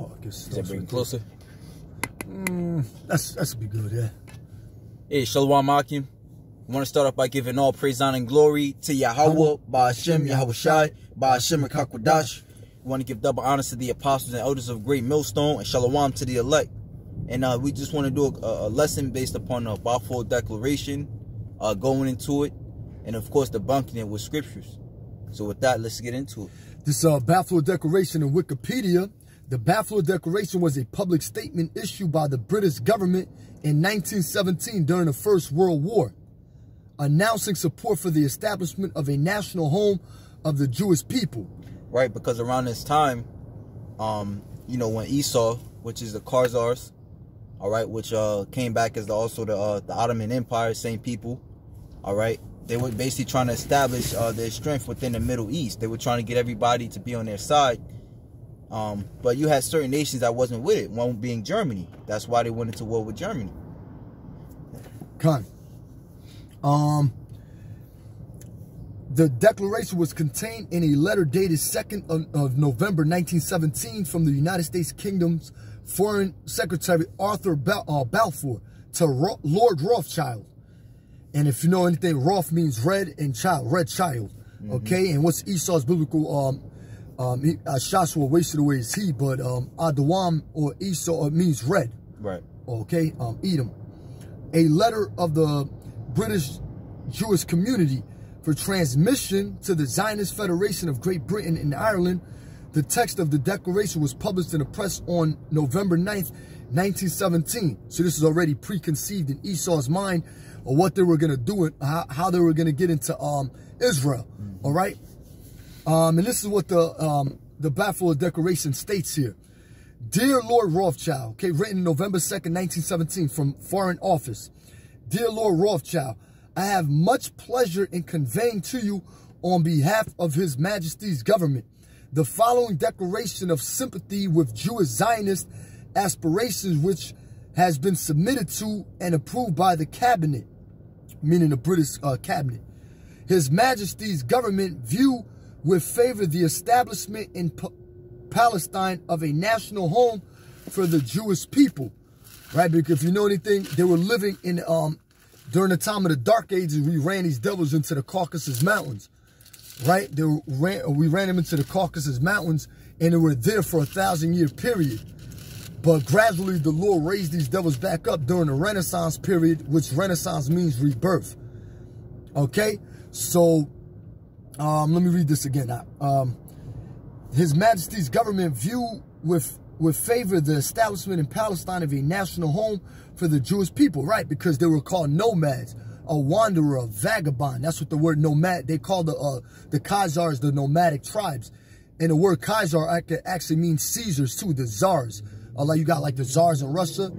Oh, I guess Is that bring closer? Mm, that's that's be good, yeah. Hey, Shalom Akim. I want to start off by giving all praise, honor, and glory to Yahweh, Ba'ashem, Yahweh Shai, Ba'ashem, Rakakwadash. We want to give double honors to the apostles and elders of Great Millstone, and Shalom to the elect. And uh, we just want to do a, a lesson based upon the Balfour Declaration, uh, going into it, and of course debunking it with scriptures. So with that, let's get into it. This uh, Balfour Declaration in Wikipedia. The Balfour Declaration was a public statement issued by the British government in 1917 during the First World War, announcing support for the establishment of a national home of the Jewish people. Right, because around this time, um, you know, when Esau, which is the Khazars, all right, which uh, came back as the, also the, uh, the Ottoman Empire, same people, all right, they were basically trying to establish uh, their strength within the Middle East. They were trying to get everybody to be on their side. Um, but you had certain nations that wasn't with it, one being Germany. That's why they went into war with Germany. Con. Um, the declaration was contained in a letter dated 2nd of, of November 1917 from the United States Kingdom's Foreign Secretary Arthur Bal uh, Balfour to Ro Lord Rothschild. And if you know anything, Roth means red and child, red child. Mm -hmm. Okay, and what's Esau's biblical um um he, uh, Joshua wasted away is he, but um Adawam or Esau uh, means red. Right. Okay, um Edom. A letter of the British Jewish community for transmission to the Zionist Federation of Great Britain and Ireland. The text of the declaration was published in the press on November 9th, 1917. So this is already preconceived in Esau's mind of what they were going to do and how, how, they were going to get into um, Israel. Mm -hmm. All right. Um, and this is what the um, the Balfour Declaration states here. Dear Lord Rothschild, okay, written November 2nd, 1917 from Foreign Office. Dear Lord Rothschild, I have much pleasure in conveying to you on behalf of His Majesty's government the following declaration of sympathy with Jewish Zionist aspirations which has been submitted to and approved by the cabinet, meaning the British uh, cabinet. His Majesty's government view with favor the establishment in P Palestine of a national home for the Jewish people, right? Because if you know anything, they were living in, um, during the time of the Dark Ages, we ran these devils into the Caucasus Mountains, right? They ran, we ran them into the Caucasus Mountains and they were there for a thousand year period. But gradually, the Lord raised these devils back up during the Renaissance period, which Renaissance means rebirth. Okay? So, um, let me read this again. Um, His Majesty's government view with with favor the establishment in Palestine of a national home for the Jewish people, right? Because they were called nomads, a wanderer, a vagabond. That's what the word nomad, they call the uh, the Khazars the nomadic tribes. And the word Khazar actually means Caesars too, the czars. Like you got like the czars in Russia.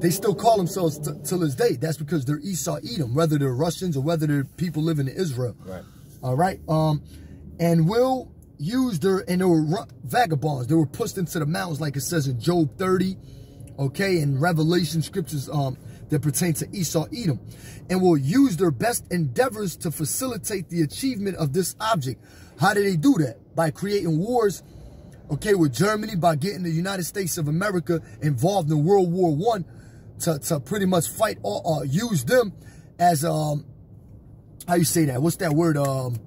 They still call themselves till this day. That's because they're Esau Edom, whether they're Russians or whether they're people living in Israel. Right. All right. Um, and will use their, and they were vagabonds. They were pushed into the mountains, like it says in Job 30, okay, and Revelation scriptures um, that pertain to Esau Edom, and will use their best endeavors to facilitate the achievement of this object. How do they do that? By creating wars, okay, with Germany, by getting the United States of America involved in World War One to, to pretty much fight or uh, use them as, um, how you say that? What's that word? Um,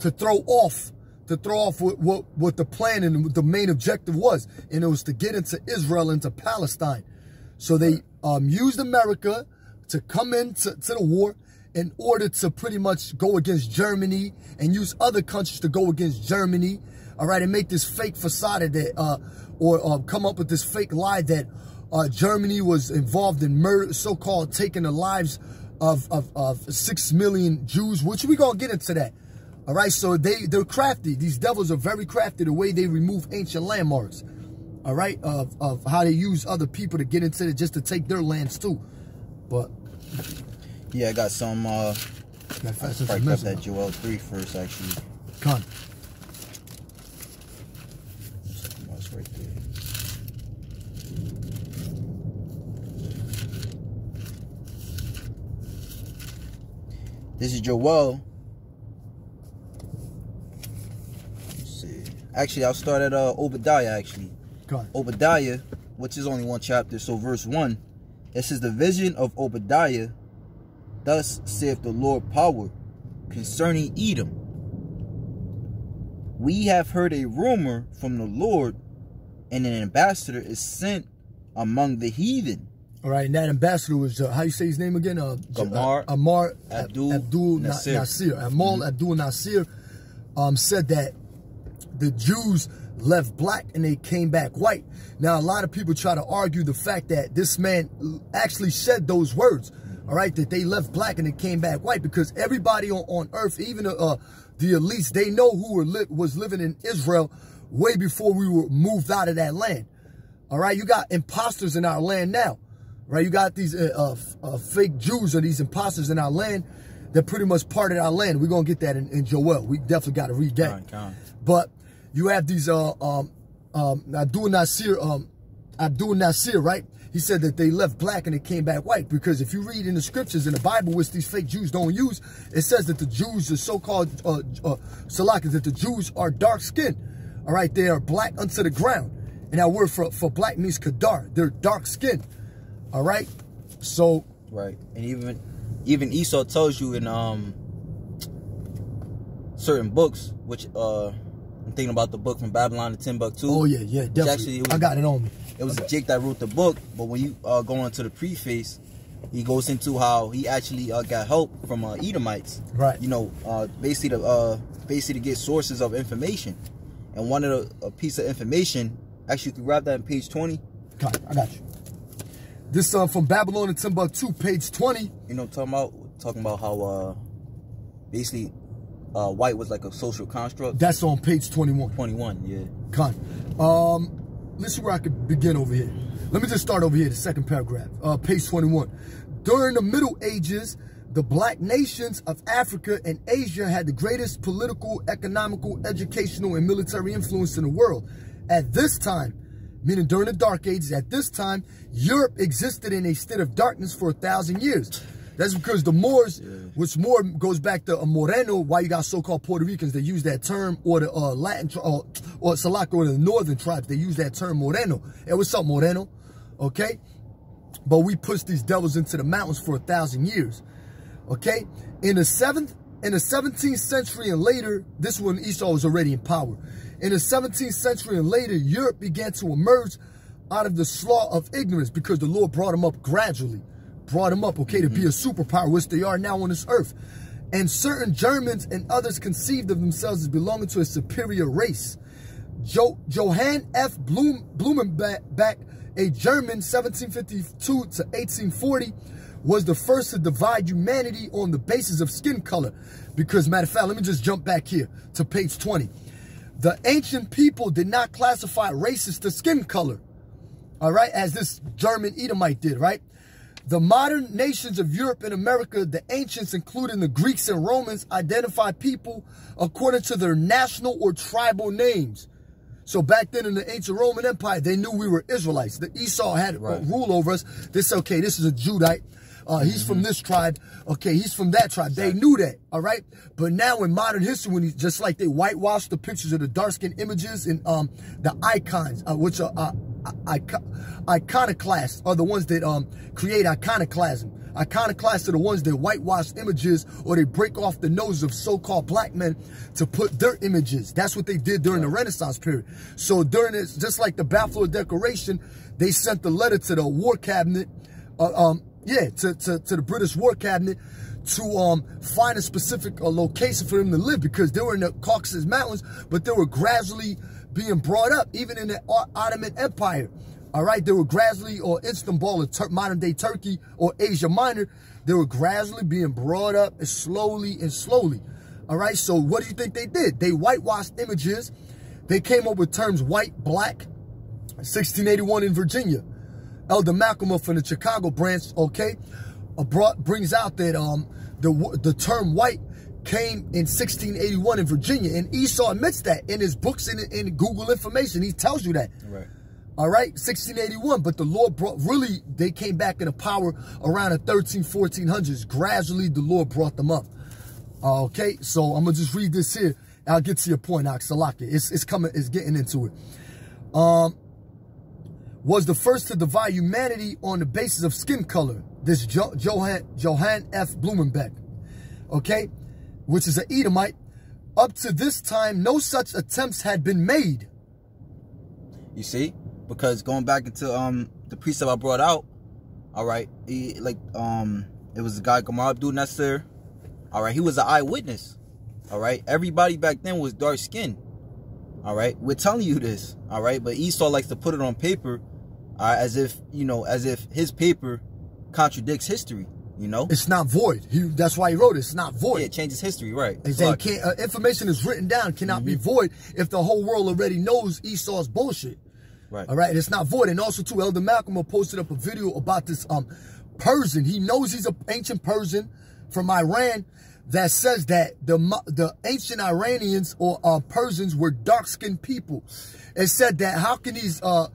to throw off to throw off what, what, what the plan and the main objective was. And it was to get into Israel, into Palestine. So they um, used America to come into to the war in order to pretty much go against Germany and use other countries to go against Germany. All right, and make this fake facade that, uh, or uh, come up with this fake lie that uh, Germany was involved in murder, so-called taking the lives of, of, of six million Jews, which we gonna get into that. All right, so they, they're crafty. These devils are very crafty the way they remove ancient landmarks. All right, of, of how they use other people to get into it just to take their lands too. But yeah, I got some. Uh, I got that Joel 3 first, actually. Con. right there. This is Joel See, Actually, I'll start at uh, Obadiah, actually. Obadiah, which is only one chapter, so verse 1, it says, The vision of Obadiah, thus saith the Lord power, concerning Edom. We have heard a rumor from the Lord, and an ambassador is sent among the heathen. All right, and that ambassador was uh, how you say his name again? Uh, Gamar uh, Amar Abdul Abdul Nasser. Nasser. Amal Abdul Nasser um, said that the Jews left black and they came back white. Now, a lot of people try to argue the fact that this man actually said those words, all right, that they left black and they came back white because everybody on, on earth, even uh, the elites, they know who were li was living in Israel way before we were moved out of that land. All right, you got imposters in our land now, right? You got these uh, uh, uh, fake Jews or these imposters in our land that pretty much parted our land. We're gonna get that in, in Joel. We definitely got to read that. Come on, come on. But you have these uh um um Abdul Nasser um Abdul Nasser, right? He said that they left black and they came back white because if you read in the scriptures in the Bible, which these fake Jews don't use, it says that the Jews, the so-called uh, uh, Salakas, that the Jews are dark skinned. All right, they are black unto the ground. And that word for, for black means kadar. They're dark skinned. All right. So Right. And even even Esau tells you in um certain books, which uh I'm thinking about the book from Babylon to Timbuktu. Oh yeah, yeah, definitely. Actually, was, I got it on me. It was Jake that wrote the book, but when you uh, go into the preface, he goes into how he actually uh, got help from uh, Edomites. Right. You know, uh, basically to uh, basically to get sources of information, and one of the a piece of information actually you can grab that in page twenty. Got it. I got you. This uh, from Babylon to Timbuktu, page 20. You know, talking about talking about how uh, basically uh, white was like a social construct. That's on page 21. Twenty one, yeah. Con. Um, let's see where I could begin over here. Let me just start over here, the second paragraph, uh, page 21. During the Middle Ages, the black nations of Africa and Asia had the greatest political, economical, educational, and military influence in the world. At this time, meaning during the Dark Ages, at this time, Europe existed in a state of darkness for a thousand years. That's because the Moors, which more goes back to a Moreno, why you got so-called Puerto Ricans, they use that term, or the uh, Latin, or, or Salaka, or the northern tribes, they use that term Moreno. Hey, what's up, Moreno? Okay? But we pushed these devils into the mountains for a thousand years. Okay? In the seventh, in the 17th century and later, this is when Esau was already in power. In the 17th century and later, Europe began to emerge out of the slough of ignorance because the Lord brought them up gradually. Brought them up, okay, to be a mm-hmm. superpower, which they are now on this earth. And certain Germans and others conceived of themselves as belonging to a superior race. Jo Johann F. Blum Blumenbach, a German 1752 to 1840, was the first to divide humanity on the basis of skin color. Because, matter of fact, let me just jump back here to page 20. The ancient people did not classify races to skin color, all right, as this German Edomite did, right? The modern nations of Europe and America, the ancients, including the Greeks and Romans, identified people according to their national or tribal names. So back then in the ancient Roman Empire, they knew we were Israelites. The Esau had Right. rule over us. This, okay, this is a Judite. Uh, he's from this tribe. Okay, he's from that tribe. They knew that, all right? But now in modern history, when you, just like they whitewash the pictures of the dark-skinned images and um, the icons, uh, which are uh, icon iconoclasts, are the ones that um, create iconoclasm. Iconoclasts are the ones that whitewash images or they break off the noses of so-called black men to put their images. That's what they did during the Renaissance period. So during this, just like the Balfour Declaration, they sent the letter to the War Cabinet, uh, um, yeah, to, to, to the British War Cabinet to um, find a specific uh, location for them to live because they were in the Caucasus Mountains, but they were gradually being brought up, even in the Ottoman Empire. All right, they were gradually, or Istanbul, or modern day Turkey, or Asia Minor, they were gradually being brought up and slowly and slowly. All right, so what do you think they did? They whitewashed images. They came up with terms white, black, 1681 in Virginia. Elder Malcolm from the Chicago branch, okay, uh, brought, brings out that um the the term white came in 1681 in Virginia, and Esau admits that in his books and in, in Google information. He tells you that. Right. All right, 1681. But the Lord brought, really, they came back into power around the 13, 1400s. Gradually, the Lord brought them up. Uh, okay, so I'm going to just read this here. I'll get to your point, Oxalaka. It's, it's coming, it's getting into it. Um, was the first to divide humanity on the basis of skin color. This jo Johann, Johann F. Blumenbach, okay, which is an Edomite. Up to this time, no such attempts had been made. You see? Because going back into um the precept I brought out, all right, he, like um it was a guy Gamal Abdul Nasser. All right, he was an eyewitness. All right, everybody back then was dark skinned. All right, we're telling you this. All right, but Esau likes to put it on paper, uh, as if you know, as if his paper contradicts history. You know, it's not void. He, that's why he wrote it. It's not void. Yeah, it changes history, right? Exactly. Uh, information is written down cannot mm -hmm. be mm-hmm. void if the whole world already knows Esau's bullshit. Right. All right. And it's not void. And also, too, Elder Malcolm posted up a video about this um Persian. He knows he's an ancient Persian from Iran that says that the the ancient Iranians or uh, Persians were dark-skinned people. It said that how can these uh,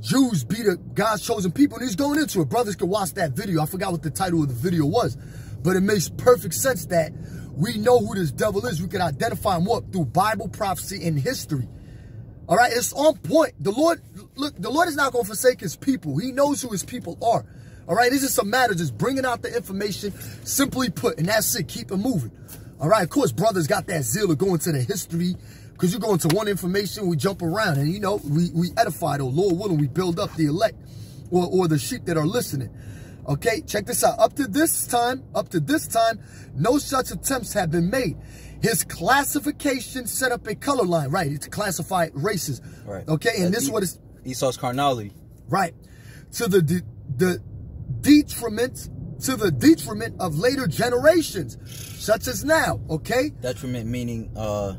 Jews be the God's chosen people? And he's going into it. Brothers can watch that video. I forgot what the title of the video was, but it makes perfect sense that we know who this devil is. We can identify him what through Bible prophecy and history. All right, it's on point. The Lord, look, the Lord is not going to forsake his people. He knows who his people are. All right, this is some matter, just bringing out the information, simply put, and that's it. Keep it moving. All right, of course, brothers got that zeal of going to the history because you go into one information, we jump around, and you know, we, we edify, though, Lord willing, we build up the elect or, or the sheep that are listening. Okay, check this out. Up to this time, up to this time, no such attempts have been made. His classification set up a color line, right? To classify races. Right. Okay, and That's this is what is Esau's carnality. Right. To the the detriment to the detriment of later generations, such as now, okay? Detriment meaning uh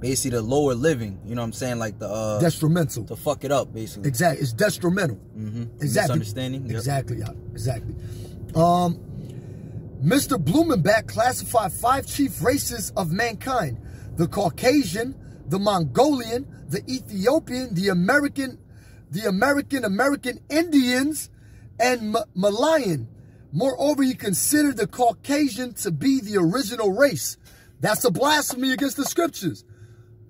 basically the lower living, you know what I'm saying? Like the uh detrimental. To fuck it up, basically. Exactly. It's detrimental. Mm-hmm. Exactly. Understanding. Yep. Exactly, yeah. Exactly. Um Mr. Blumenbach classified five chief races of mankind. The Caucasian, the Mongolian, the Ethiopian, the American, the American American Indians, and M Malayan. Moreover, he considered the Caucasian to be the original race. That's a blasphemy against the scriptures.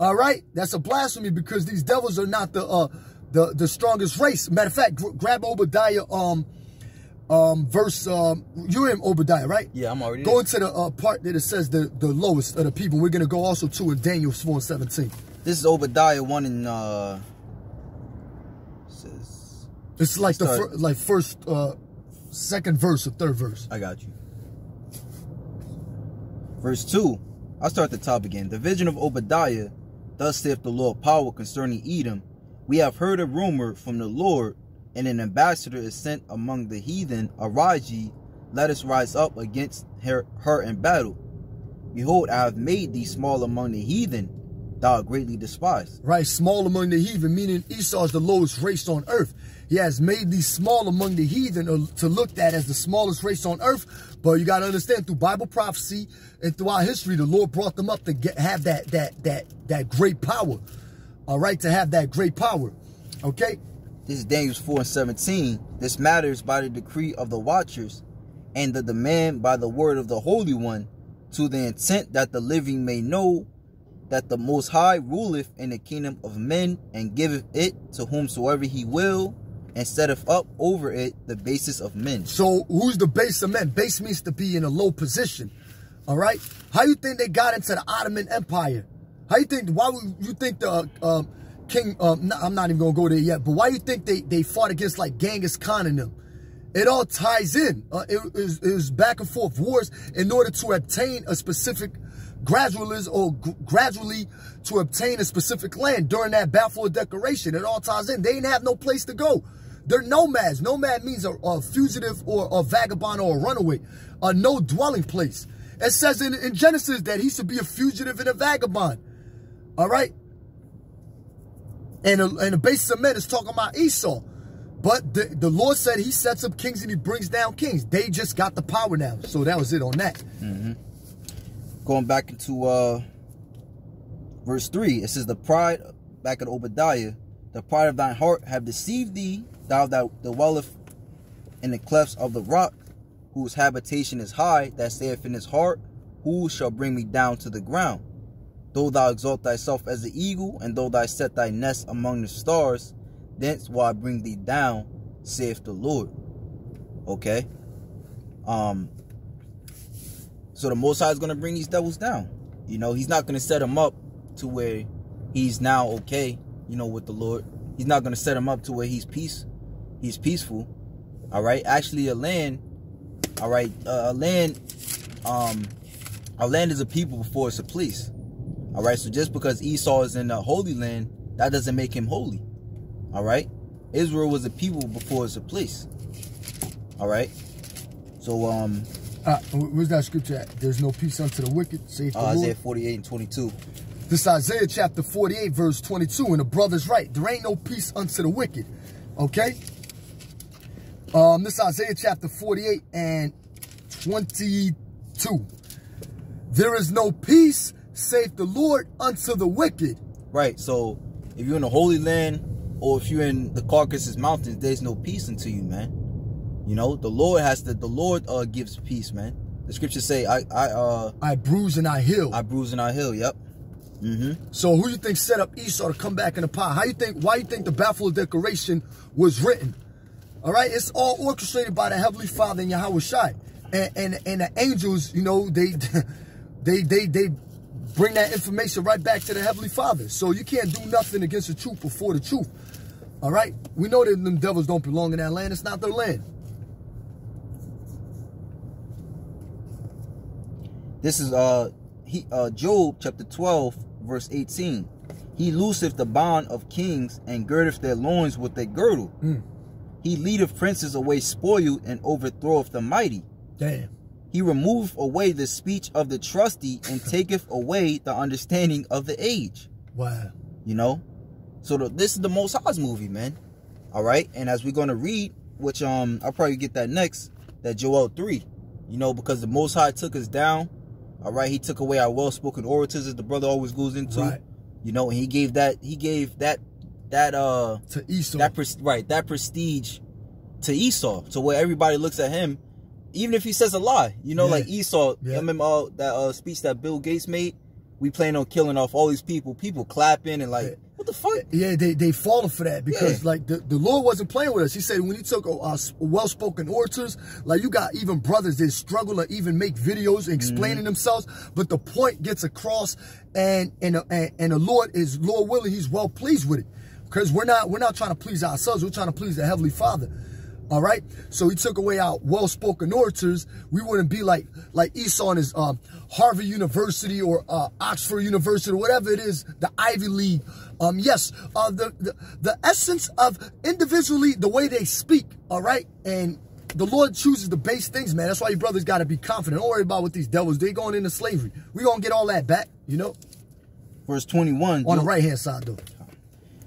All right? That's a blasphemy because these devils are not the uh, the, the strongest race. Matter of fact, grab Obadiah um um verse um you're in Obadiah, right? Yeah, I'm already Go into the uh, part that it says the, the lowest of the people. We're gonna go also to in Daniel 4 and 17. This is Obadiah 1 in uh says, it's like the fir like first, uh, second verse or third verse. I got you. Verse 2. I'll start the top again. The vision of Obadiah, thus saith the Lord power concerning Edom. We have heard a rumor from the Lord, and an ambassador is sent among the heathen. Ye, let us rise up against her, her in battle. Behold, I have made thee small among the heathen, thou art greatly despised. Right, small among the heathen, meaning Esau is the lowest race on earth. He has made these small among the heathen uh, to look at as the smallest race on earth. But you got to understand through Bible prophecy and throughout history, the Lord brought them up to get have that that that that great power. All right, to have that great power. Okay. This is Daniel 4 and 17. This matters by the decree of the watchers and the demand by the word of the Holy One to the intent that the living may know that the Most High ruleth in the kingdom of men and giveth it to whomsoever he will and setteth up over it the basis of men. So who's the base of men? Base means to be in a low position. All right. How you think they got into the Ottoman Empire? How you think? Why would you think the uh, king? Um, I'm not even gonna go there yet. But why you think they they fought against like Genghis Khan and them? It all ties in. Uh, it, it, it was back and forth wars in order to obtain a specific gradually or gradually to obtain a specific land during that Balfour Declaration. It all ties in. They didn't have no place to go. They're nomads. Nomad means a, a fugitive or a vagabond or a runaway, a no dwelling place. It says in, in Genesis that he should be a fugitive and a vagabond. All right? And, a, and the basis of men is talking about Esau. But the, the Lord said he sets up kings and he brings down kings. They just got the power now. So that was it on that. Mm -hmm. Going back into uh, verse 3, it says, The pride, back at Obadiah, the pride of thine heart have deceived thee thou that dwelleth in the clefts of the rock, whose habitation is high, that saith in his heart, Who shall bring me down to the ground? Though thou exalt thyself as the eagle, and though thou set thy nest among the stars, Thence will I bring thee down, saith the Lord. Okay? Um so the Most High is gonna bring these devils down. You know, he's not gonna set them up to where he's now okay, you know, with the Lord. He's not gonna set him up to where he's peace. He's peaceful. All right. Actually, a land. All right. Uh, a land. Um, a land is a people before it's a place. All right. So just because Esau is in the Holy Land, that doesn't make him holy. All right. Israel was a people before it's a place. All right. So um. Uh, where's that scripture at? There's no peace unto the wicked, uh, Isaiah 48 and 22. This Isaiah chapter 48, verse 22, and the brother's right. There ain't no peace unto the wicked. Okay? Um, this Isaiah chapter 48 and 22. There is no peace, save the Lord unto the wicked. Right. So if you're in the Holy Land or if you're in the Caucasus Mountains, there's no peace unto you, man. You know, the Lord has to, the Lord uh, gives peace, man. The scriptures say, I, I, uh, I bruise and I heal. I bruise and I heal. Yep. Mm -hmm. So who you think set up Esau to come back in the pot? How you think? Why you think the Balfour Declaration was written? All right, it's all orchestrated by the Heavenly Father and Yahweh Shai. And, and, and the angels, you know, they, they, they, they bring that information right back to the Heavenly Father. So you can't do nothing against the truth before the truth. All right? We know that them devils don't belong in that land. It's not their land. This is uh he uh Job chapter 12 verse 18. He looseth the bond of kings and girdeth their loins with a girdle. Mm. He leadeth princes away spoiled and overthroweth the mighty. Damn. He removeth away the speech of the trusty and taketh away the understanding of the age. Wow. You know? So the, this is the Most High's movie, man. All right? And as we're going to read, which um I'll probably get that next, that Joel 3. You know, because the Most High took us down. All right? He took away our well-spoken orators, as the brother always goes into. Right. You know, and he gave that, he gave that that uh to Esau. That right, that prestige to Esau. to where everybody looks at him, even if he says a lie, you know, yeah. like Esau. Yeah. remember uh, that uh, speech that Bill Gates made? We plan on killing off all these people. People clapping and like, yeah. The fuck? Yeah, they they falling for that because like the, the Lord wasn't playing with us. He said when he took uh, well spoken orators, like you got even brothers that struggle to even make videos explaining mm themselves, but the point gets across, and and and, and the Lord is Lord willing, He's well pleased with it because we're not we're not trying to please ourselves. We're trying to please the Heavenly Father. All right. So he took away our well-spoken orators. We wouldn't be like like Esau and his uh, Harvard University or uh, Oxford University or whatever it is, the Ivy League. Um, yes, uh, the, the the essence of individually the way they speak. All right, and the Lord chooses the base things, man. That's why your brothers got to be confident. Don't worry about what these devils. They going into slavery. We gonna get all that back. You know. Verse twenty-one. On the right hand side, though.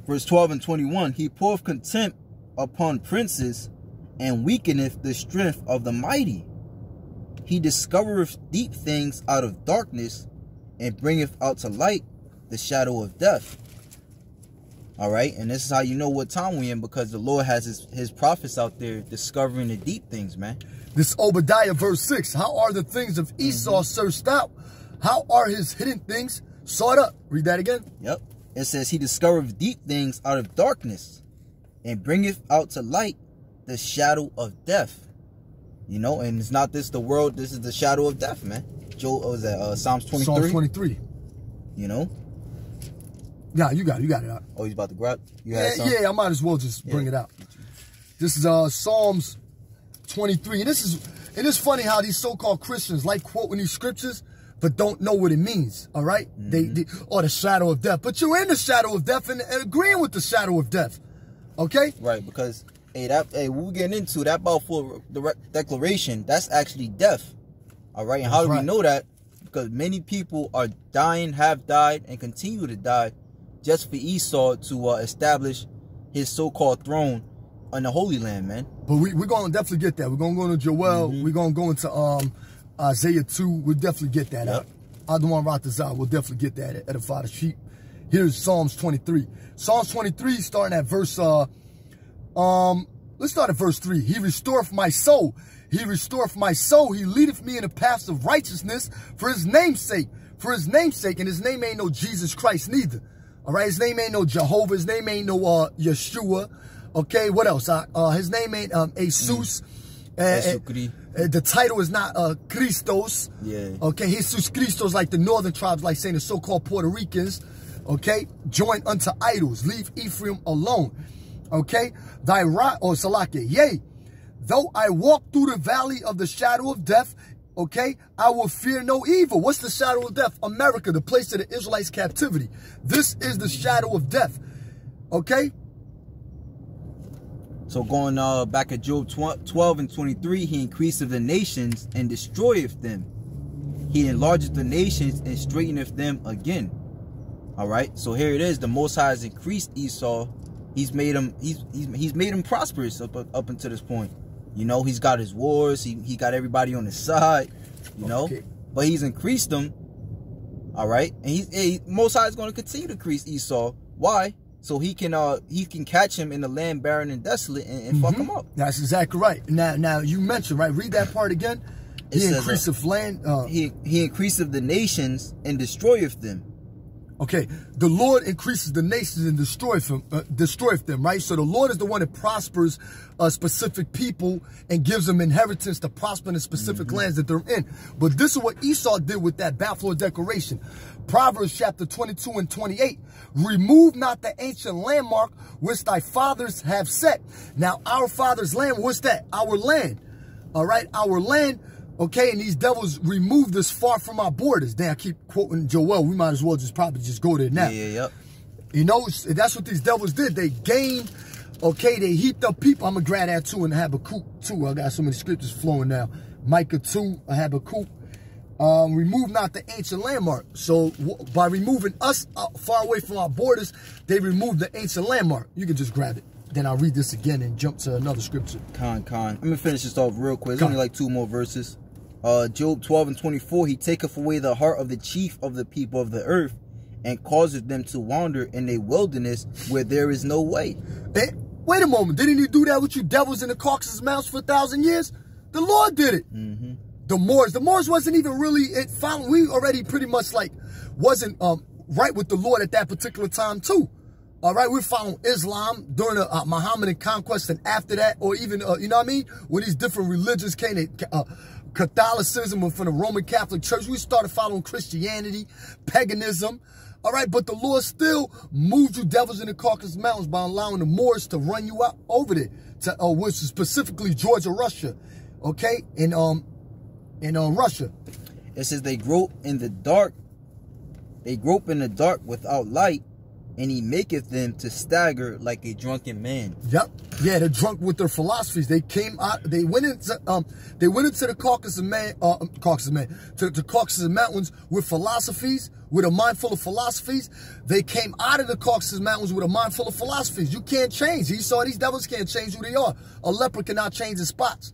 Verse 12 and 21, He poureth contempt upon princes and weakeneth the strength of the mighty. He discovereth deep things out of darkness and bringeth out to light the shadow of death. All right, and this is how you know what time we're in because the Lord has his, his prophets out there discovering the deep things, man. This Obadiah verse 6, how are the things of Esau mm -hmm. searched out? How are his hidden things sought up? Read that again. Yep. It says, He discovereth deep things out of darkness and bringeth out to light the shadow of death. You know, and it's not this the world, this is the shadow of death, man. Joe, what was that? Uh, Psalms 23? Psalms 23. You know? Yeah, you got it. You got it out. Oh, he's about to grab? You yeah, yeah, I might as well just yeah. bring it out. This is uh Psalms 23. And this is and it's funny how these so-called Christians like quoting these scriptures but don't know what it means. All right? mm -hmm. They, they, or the shadow of death. But you're in the shadow of death and, and agreeing with the shadow of death. Okay? Right, because hey, that hey, we're getting into that Balfour the declaration. That's actually death. All right, and how do right. we know that? Because many people are dying, have died, and continue to die, just for Esau to uh, establish his so-called throne on the Holy Land, man. But we, we're gonna definitely get that. We're gonna go into Joel. Mm -hmm. We're gonna go into um Isaiah 2, we'll definitely get that yep. out. Adwan Ratazah, we'll definitely get that at Edify the Sheep. Here's Psalms 23. Psalms 23, starting at verse, uh, um, let's start at verse 3. He restoreth my soul. He restoreth my soul. He leadeth me in the paths of righteousness for his name's sake. For his name's sake, and his name ain't no Jesus Christ neither. All right, his name ain't no Jehovah. His name ain't no uh, Yeshua. Okay, what else? Uh, uh, his name ain't um, Jesus. Mm. Uh, the title is not uh, Christos. Yeah. Okay, Jesus Christos, like the northern tribes, like saying the so-called Puerto Ricans. Okay, join unto idols. Leave Ephraim alone. Okay, thy right, or oh, Salake, yea, though I walk through the valley of the shadow of death, okay, I will fear no evil. What's the shadow of death? America, the place of the Israelites' captivity. This is the shadow of death. Okay, so going uh, back at Job 12 and 23, he increaseth the nations and destroyeth them. He enlargeth the nations and straighteneth them again. All right. So here it is. The Most High has increased Esau. He's made him. He's he's, he's made him prosperous up up until this point. You know, he's got his wars. He he got everybody on his side. You know, okay. but he's increased them. All right, and he's he, Most High is going to continue to increase Esau. Why? so he can uh he can catch him in the land barren and desolate and, and mm -hmm. fuck mm-hmm. him up. That's exactly right. Now now you mentioned right. Read that part again. He increaseth uh, land. Uh, he he increaseth the nations and destroyeth them. Okay, the Lord increases the nations and destroys them, uh, destroyeth them, right? So the Lord is the one that prospers a specific people and gives them inheritance to prosper in the specific mm -hmm. lands that they're in. But this is what Esau did with that Balfour Declaration. Proverbs chapter 22 and 28. Remove not the ancient landmark which thy fathers have set. Now, our father's land, what's that? Our land. All right, our land. Okay, and these devils removed us far from our borders. Then I keep quoting Joel. We might as well just probably just go there now. Yeah, yeah, yep. You know, that's what these devils did. They gained, okay, they heaped up people. I'm going to grab that too and Habakkuk too. I got so many scriptures flowing now. Micah 2, Habakkuk um, remove not the ancient landmark. So by removing us uh, far away from our borders, they removed the ancient landmark. You can just grab it. Then I'll read this again and jump to another scripture. Con, con. I'm going to finish this off real quick. It's only like two more verses. Uh, Job 12 and 24, he taketh away the heart of the chief of the people of the earth and causeth them to wander in a wilderness where there is no way. Hey, wait a moment. Didn't he do that with you devils in the Caucasus Mountains for a thousand years? The Lord did it. Mm -hmm the Moors. The Moors wasn't even really it found we already pretty much like wasn't um right with the Lord at that particular time too. All right, we're following Islam during the uh, Muhammadan conquest and after that, or even, uh, you know what I mean? When these different religions came, uh, Catholicism from the Roman Catholic Church, we started following Christianity, paganism. All right, but the Lord still moved you devils in the Caucasus Mountains by allowing the Moors to run you out over there, to, uh, which is specifically Georgia, Russia. Okay, and um, in uh, Russia. It says they grope in the dark. They grope in the dark without light, and he maketh them to stagger like a drunken man. Yep. Yeah, they're drunk with their philosophies. They came out. They went into um. They went into the Caucasus man. Uh, um, Caucasus man to the Caucasus Mountains with philosophies, with a mind full of philosophies. They came out of the Caucasus Mountains with a mind full of philosophies. You can't change. He saw these devils can't change who they are. A leper cannot change his spots.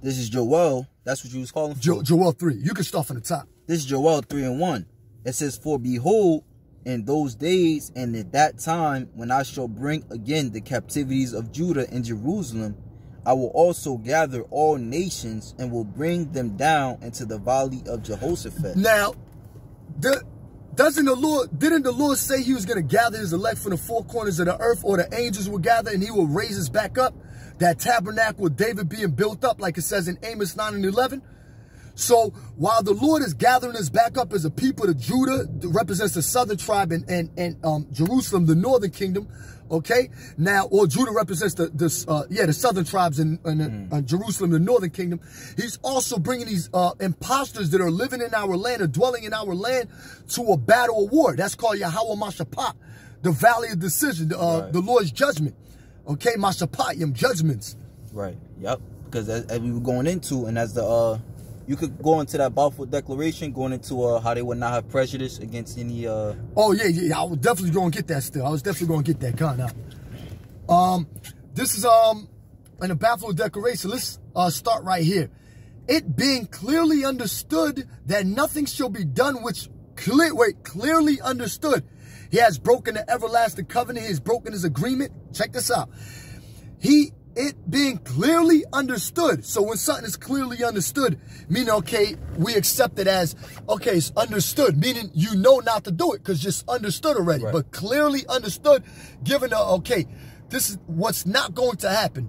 This is Joel. That's what you was calling for. Jo Joel 3. You can start from the top. This is Joel 3 and 1. It says, For behold, in those days and at that time, when I shall bring again the captivities of Judah and Jerusalem, I will also gather all nations and will bring them down into the valley of Jehoshaphat. Now, the, doesn't the Lord, didn't the Lord say he was going to gather his elect from the four corners of the earth or the angels will gather and he will raise us back up? that tabernacle of David being built up, like it says in Amos 9 and 11. So while the Lord is gathering us back up as a people to Judah, represents the southern tribe, and, and, and um, Jerusalem, the northern kingdom, okay? Now, or Judah represents the, the uh, yeah, the southern tribes in, in mm. uh, Jerusalem, the northern kingdom. He's also bringing these uh, imposters that are living in our land or dwelling in our land to a battle of war. That's called Yahweh Mashapah, the valley of decision, uh, right. the Lord's judgment. Okay, Mashapayim, judgments. Right. Yep. Because as, as, we were going into, and as the uh, you could go into that Balfour Declaration, going into uh, how they would not have prejudice against any. Uh... Oh yeah, yeah. I was definitely going to get that. Still, I was definitely going to get that gun out. Um, this is um, in the Balfour Declaration. Let's uh, start right here. It being clearly understood that nothing shall be done which clear, wait, clearly understood he has broken the everlasting covenant. He has broken his agreement. Check this out. He it being clearly understood. So when something is clearly understood, meaning, okay, we accept it as, okay, it's understood, meaning you know not to do it because it's understood already. Right. But clearly understood, given a, okay, this is what's not going to happen.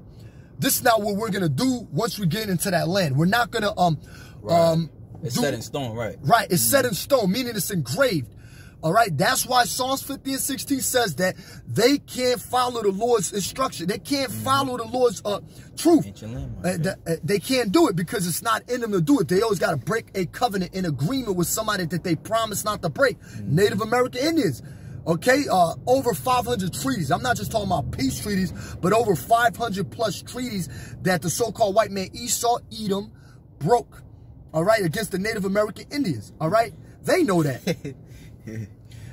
This is not what we're going to do once we get into that land. We're not going to, um, Right. um, it's do- set in stone, right? Right, it's set in stone, meaning it's engraved. All right, that's why Psalms 50 and 16 says that they can't follow the Lord's instruction. They can't follow the Lord's uh, truth. Uh, yeah. th- uh, they can't do it because it's not in them to do it. They always got to break a covenant in agreement with somebody that they promised not to break. Native American Indians. Okay, uh, over 500 treaties. I'm not just talking about peace treaties, but over 500 plus treaties that the so-called white man Esau, Edom, broke. All right, against the Native American Indians. All right, they know that.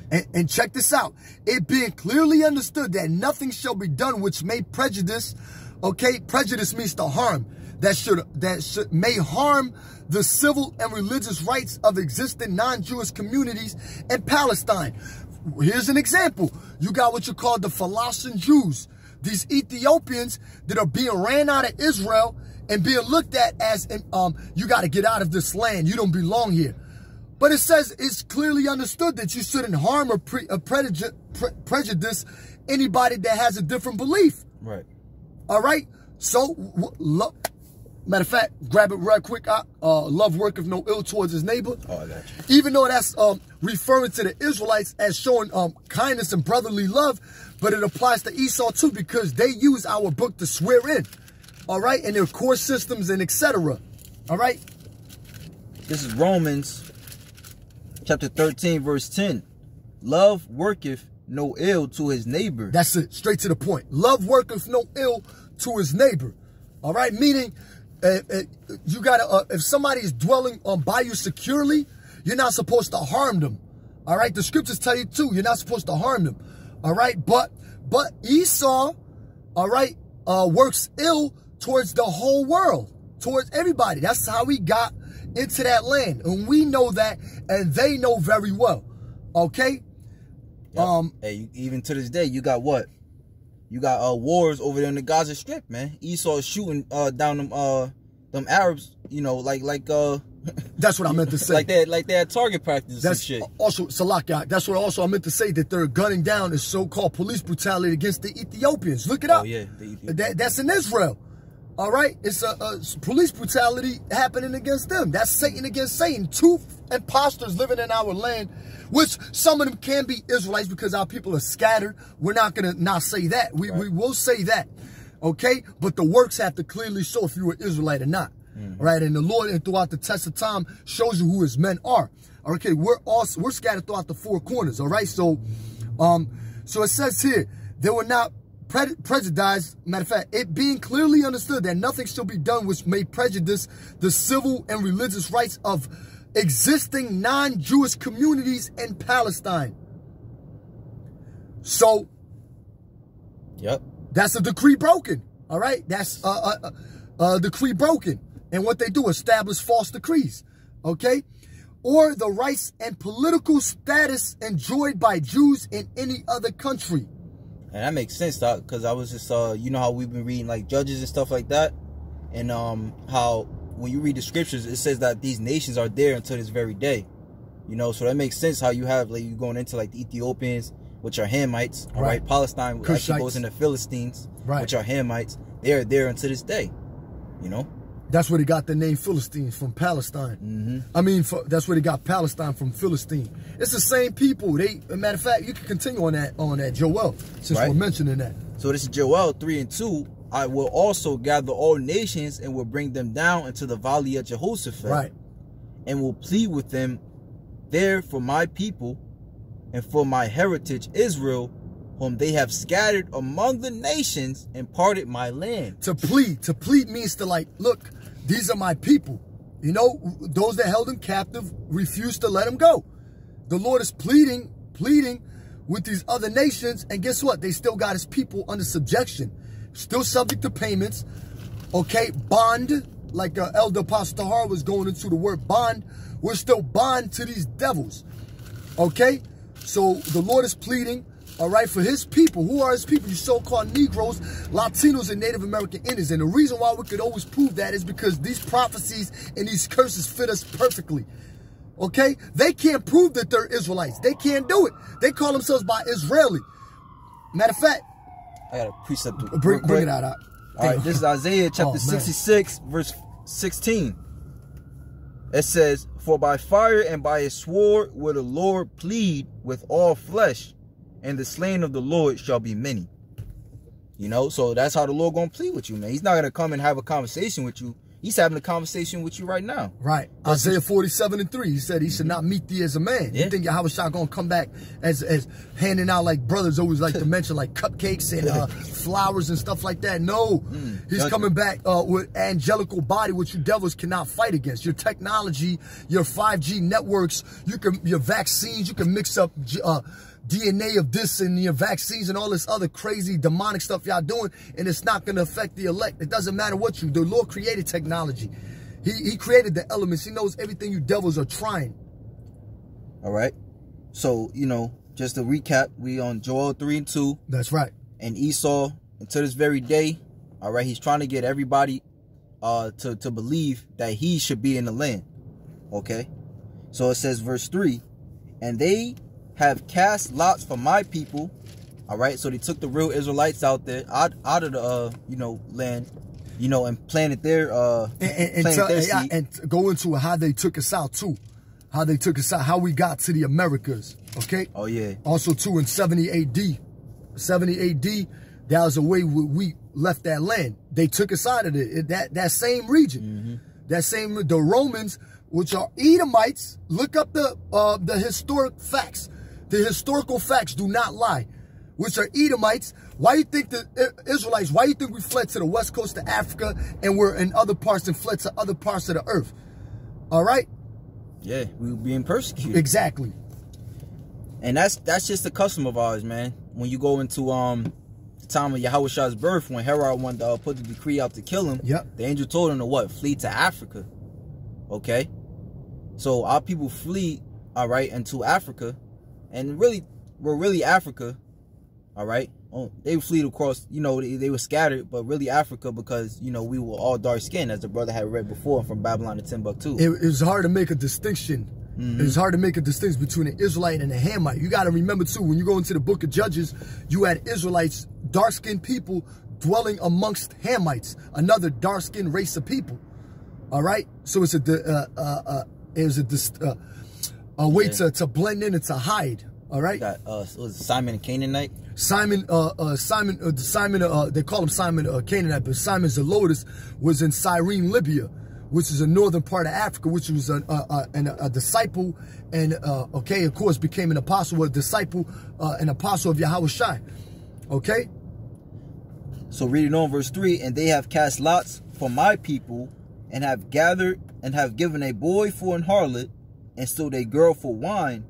And, and check this out. It being clearly understood that nothing shall be done which may prejudice, okay, prejudice means to harm, that should that should may harm the civil and religious rights of existing non-Jewish communities in Palestine. Here's an example. You got what you call the Philistine Jews, these Ethiopians that are being ran out of Israel and being looked at as um you got to get out of this land. You don't belong here. But it says it's clearly understood that you shouldn't harm or pre, prejudice, pre, prejudice anybody that has a different belief. Right. All right. So, matter of fact, grab it right quick. I, uh, love worketh no ill towards his neighbor. Oh, I got you. Even though that's um, referring to the Israelites as showing um, kindness and brotherly love, but it applies to Esau too because they use our book to swear in. All right, and their core systems and etc. All right. This is Romans chapter 13, verse 10. Love worketh no ill to his neighbor. That's it. Straight to the point. Love worketh no ill to his neighbor. All right. Meaning, uh, uh, you gotta. Uh, if somebody is dwelling on by you securely, you're not supposed to harm them. All right. The scriptures tell you too. You're not supposed to harm them. All right. But but Esau, all right, uh, works ill towards the whole world, towards everybody. That's how he got into that land, and we know that, and they know very well. Okay. Yep. Um, hey, even to this day, you got what? You got uh wars over there in the Gaza Strip, man. Esau shooting uh down them uh them Arabs, you know, like like uh That's what I meant to say. like that, like they had target practice and That's shit. also Salakia. That's what also I meant to say that they're gunning down the so-called police brutality against the Ethiopians. Look it up. Oh up. yeah, the Ethiopian- That, that's in Israel. All right, it's a, a police brutality happening against them. That's Satan against Satan. Two imposters living in our land, which some of them can be Israelites because our people are scattered. We're not gonna not say that. We we will say that, okay? But the works have to clearly show if you were Israelite or not, right? And the Lord, and throughout the test of time, shows you who His men are. Okay, we're also we're scattered throughout the four corners. All right, so, um, so it says here they were not pre- prejudiced. Matter of fact, it being clearly understood that nothing shall be done which may prejudice the civil and religious rights of existing non-Jewish communities in Palestine. So Yep. that's a decree broken. All right, that's a, a, a, a decree broken, and what they do establish false decrees. Okay, or the rights and political status enjoyed by Jews in any other country. And that makes sense, doc, because I was just uh you know how we've been reading like judges and stuff like that, and um how when you read the scriptures it says that these nations are there until this very day. You know, so that makes sense how you have like you going into like the Ethiopians, which are Hamites, Right. right? Palestine which actually Cushites. goes into Philistines, Right. which are Hamites. They're there until this day. You know? That's where they got the name Philistines from Palestine. Mm-hmm. I mean, for, that's where they got Palestine from Philistine. It's the same people. They, a matter of fact, you can continue on that on that Joel since Right. we're mentioning that. So this is Joel 3 and 2. I will also gather all nations and will bring them down into the valley of Jehoshaphat. Right. and will plead with them there for my people and for my heritage Israel, whom they have scattered among the nations and parted my land. to plead. To plead means to like, look, these are my people. You know, those that held him captive refused to let him go. The Lord is pleading, pleading with these other nations, and guess what? They still got his people under subjection, still subject to payments. Okay, bond, like uh, Elder Pastor Tahar was going into the word bond. We're still bond to these devils. Okay, so the Lord is pleading all right, for his people. Who are his people? You so-called Negroes, Latinos, and Native American Indians. And the reason why we could always prove that is because these prophecies and these curses fit us perfectly. Okay? They can't prove that they're Israelites. They can't do it. They call themselves by Israeli. Matter of fact, I got a precept. bring, bring it out. out. All right, this is Isaiah oh, chapter Oh, 66, verse 16. It says, For by fire and by a sword will the Lord plead with all flesh, and the slain of the Lord shall be many. You know, so that's how the Lord gonna plead with you, man. He's not gonna come and have a conversation with you. He's having a conversation with you right now. Right. Isaiah 47 and 3. He said he should not meet thee as a man. Yeah. You think Yahweh Shah gonna come back as as handing out like brothers always like to mention like cupcakes and uh, flowers and stuff like that? No. He's Mm. judgment. coming back uh, with angelical body, which you devils cannot fight against. Your technology, your 5G networks, you can your vaccines, you can mix up uh, DNA of this and your vaccines and all this other crazy demonic stuff y'all doing, and it's not gonna affect the elect. It doesn't matter what you do. The Lord created technology. He, he created the elements. He knows everything you devils are trying. All right. So, you know, just to recap, we on Joel 3 and 2. That's right. and Esau until this very day, all right, he's trying to get everybody uh to, to believe that he should be in the land. Okay? So it says verse 3, and they have cast lots for my people. All right, so they took the real Israelites out there, out, out of the uh, you know, land, you know, and planted their uh And, and, and, planted tell- their seed. and go into how they took us out too. How they took us out, how we got to the Americas. Okay? oh yeah. Also too in 70 AD. 70 AD, that was the way we, we left that land. They took us out of it. that, that same region. That same the Romans, which are Edomites, look up the uh, the historic facts. The historical facts do not lie. Which are Edomites. Why you think the Israelites, why you think we fled to the west coast of Africa and we're in other parts and fled to other parts of the earth? All right? Yeah, we were being persecuted. Exactly. And that's that's just a custom of ours, man. When you go into um the time of Yahweh Shah's birth, when Herod wanted to uh, put the decree out to kill him, Yep. the angel told him to what? Flee to Africa. Okay? So our people flee, all right, into Africa. And really, we're really Africa, all right? Oh, they fleed across, you know, they, they were scattered, but really Africa because, you know, we were all dark skinned, as the brother had read before from Babylon to Timbuktu. it, it's hard to make a distinction. It's hard to make a distinction between an Israelite and a Hamite. You got to remember too, when you go into the book of Judges, you had Israelites, dark-skinned people dwelling amongst Hamites, another dark-skinned race of people. All right, so it's a uh, uh, uh, it was a uh, a way Yeah. to, to blend in and to hide. All right, Got uh, was Simon Canaanite? Simon, uh, uh, Simon, uh, Simon, uh, they call him Simon uh, Canaanite, but Simon Zelotes was in Cyrene, Libya, which is a northern part of Africa, which was a, a, a, an- a disciple and, uh, okay, of course, became an apostle, a disciple, uh, an apostle of Yahweh Shai. Okay? So reading on verse 3, and they have cast lots for my people, and have gathered and have given a boy for an harlot, and still a girl for wine,